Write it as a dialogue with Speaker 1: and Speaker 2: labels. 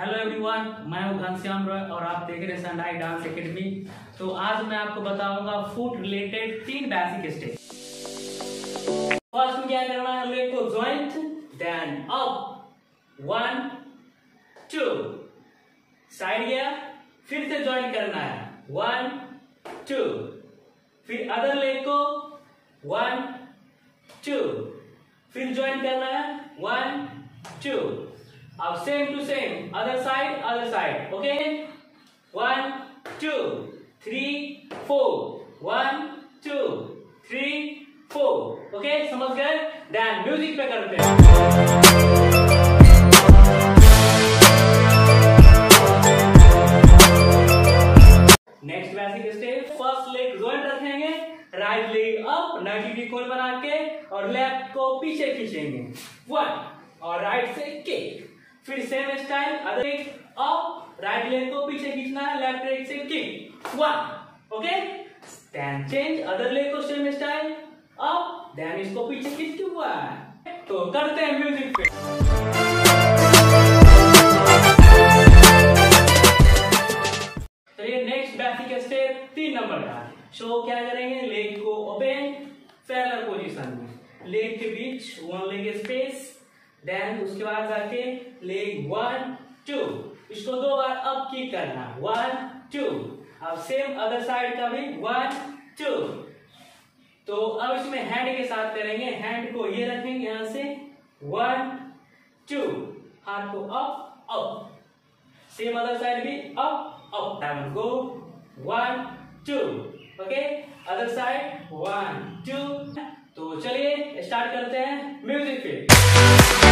Speaker 1: Hello everyone मैं हूँ घनश्याम रॉय और आप देख रहे हैं सनराइज डांस एकेडमी तो आज मैं आपको बताऊँगा फुट रिलेटेड तीन बेसिक स्टेप फ़र्स्ट में क्या करना है लेग को joint then up one two side गया, फिर से ज्वाइंट करना है वन टू फिर अदर लेग को वन टू फिर ज्वाइंट करना है वन टू अब same two same other side other side okay one two three four one two three four okay समझ गए देन म्यूज़िक पे करते हैं next basic step first leg joint रखेंगे. राइट लेग अप 90 डिग्री कोण बना के और लेफ़्ट को पीछे खींचेंगे. वन और राइट से किक फिर same style other leg up right leg को पीछे खींचना है लेफ़्ट लेग से kick one okay then change other leg को सेम स्टाइल अप देन इसको पीछे खींच के वन तो करते हैं म्यूज़िक पे. चलिए नेक्स्ट बेसिक स्टेप तीन नंबर का सो क्या करेंगे? लेग को ओपन पैरेलल पोजीशन में. लेग के बीच वन लेग स्पेस देन उसके बाद जाके लेग वन टू इसको दो बार अप किक करना। वन टू अब सेम अदर साइड का भी वन टू तो अब इसमें हैंड के साथ करेंगे। हैंड को ये रखेंगे यहाँ से। वन टू हाथ को up up same other side भी up up diamond go one two okay other side one two तो चलिए स्टार्ट करते हैं म्यूज़िक पे